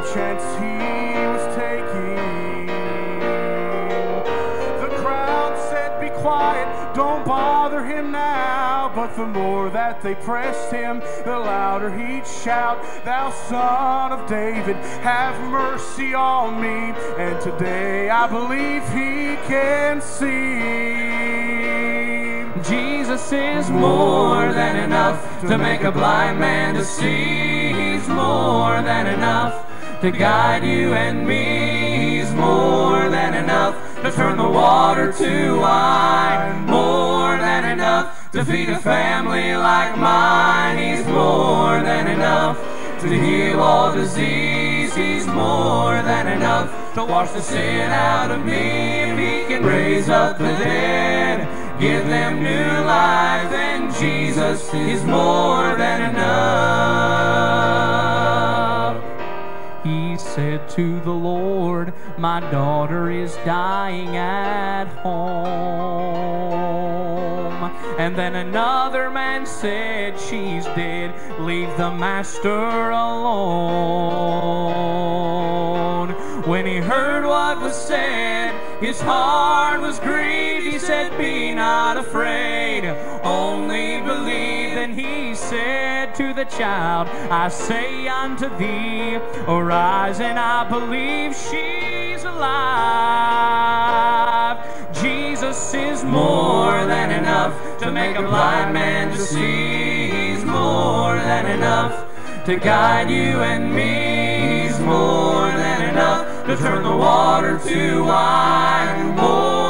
chance he was taking. The crowd said, Be quiet, don't bother him now. But the more that they pressed him, the louder he'd shout, Thou son of David, have mercy on me. And today I believe he can see. Jesus is more than enough to make a blind man to see. He's more than enough to guide you and me. He's more than enough to turn the water to wine. More than enough to feed a family like mine. He's more than enough to heal all disease. He's more than enough to wash the sin out of me. If he can raise up the dead, give them new life, and Jesus is more than enough. Said to the Lord, My daughter is dying at home. And then another man said, She's dead, leave the master alone. When he heard what was said, his heart was grieved. He said, Be not afraid, only believe. Then he said to the child, I say unto thee, Arise, and I believe she's alive. Jesus is more than enough to make a blind man to see. He's more than enough to guide you and me. He's more than enough to turn the water to wine. More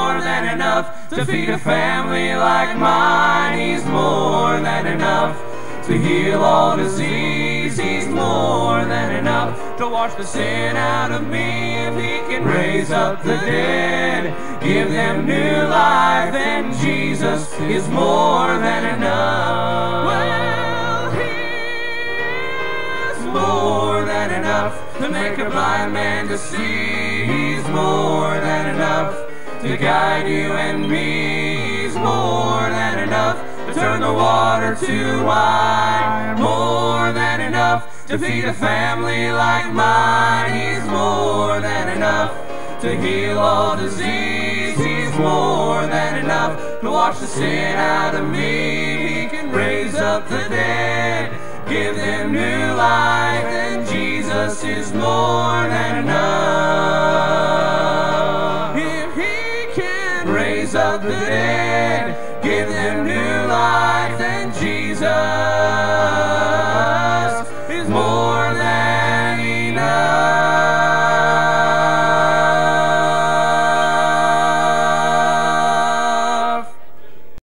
enough to feed a family like mine. He's more than enough to heal all disease. He's more than enough to wash the sin out of me. If he can raise up the dead, give them new life, then Jesus is more than enough. Well, more than enough to make a blind man to see. He's more than enough to guide you and me. He's more than enough to turn the water to wine. More than enough to feed a family like mine. He's more than enough to heal all disease. He's more than enough to wash the sin out of me. He can raise up the dead, give them new life, and Jesus is more than enough raise up the dead, give them new life in Jesus.